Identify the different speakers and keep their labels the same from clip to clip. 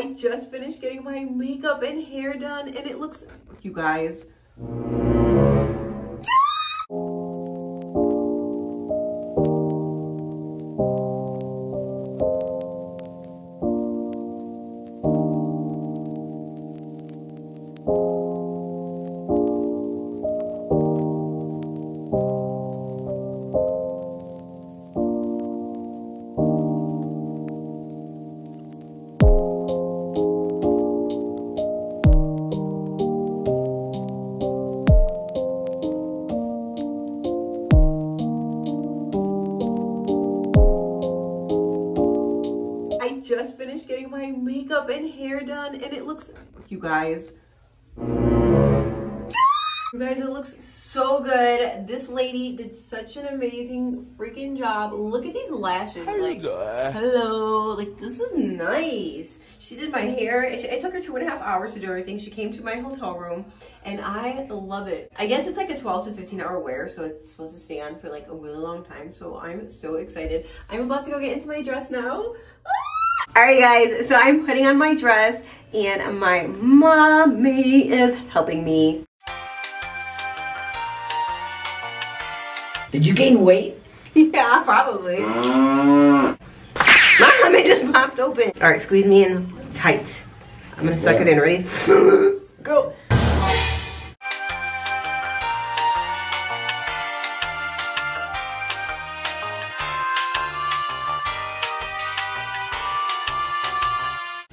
Speaker 1: I just finished getting my makeup and hair done and it looks, you guys, just finished getting my makeup and hair done and it looks, you guys, you guys, it looks so good. This lady did such an amazing freaking job. Look at these lashes. Like, uh, hello. Like, this is nice. She did my hair. It it took her two and a half hours to do everything. She came to my hotel room and I love it. I guess it's like a 12 to 15 hour wear, so it's supposed to stay on for like a really long time. So I'm so excited. I'm about to go get into my dress now. Ah! All right, guys, so I'm putting on my dress and my mommy is helping me.
Speaker 2: Did you gain weight?
Speaker 1: Yeah, probably. Mm. My it just popped open. All right, squeeze me in tight. I'm gonna suck it in. Ready? Go.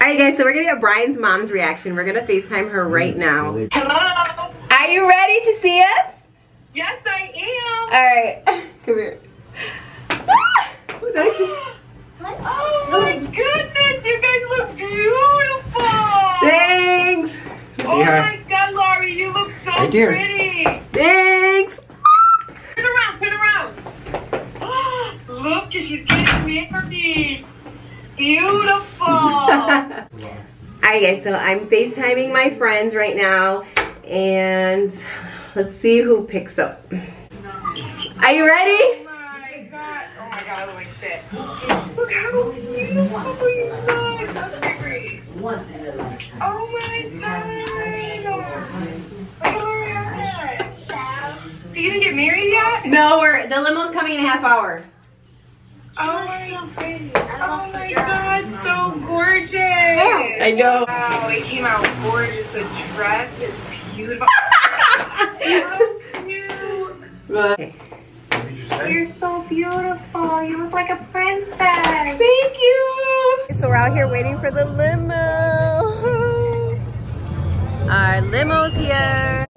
Speaker 1: All right, guys, so we're gonna get Brian's mom's reaction. We're gonna FaceTime her right now.
Speaker 3: Hello.
Speaker 1: Are you ready to see us?
Speaker 3: Yes, I am.
Speaker 1: All right, come here. Ah! Was that cute?
Speaker 3: Oh my goodness, you guys look beautiful.
Speaker 1: Thanks.
Speaker 3: Oh my God, Laurie, you look so
Speaker 2: Right here.
Speaker 3: pretty.
Speaker 1: Thanks.
Speaker 3: Turn around, turn around. Look, she's getting me for me. Beautiful.
Speaker 1: Alright guys, so I'm FaceTiming my friends right now and let's see who picks up. Are you ready?
Speaker 3: Oh my God. Oh my God, I look like shit. Look how beautiful you look. That's great.
Speaker 2: Once in a lifetime.
Speaker 3: Oh my God. Look at her. So you didn't get married yet?
Speaker 1: No, we're the limo's coming in a half hour.
Speaker 3: Oh, oh my, so pretty. oh my god, so gorgeous.
Speaker 1: I know.
Speaker 3: Wow, it came out gorgeous. The dress is beautiful. so cute.
Speaker 1: Okay.
Speaker 3: You're so beautiful. You look like a princess.
Speaker 1: Thank you. So we're out here waiting for the limo. Our limo's here.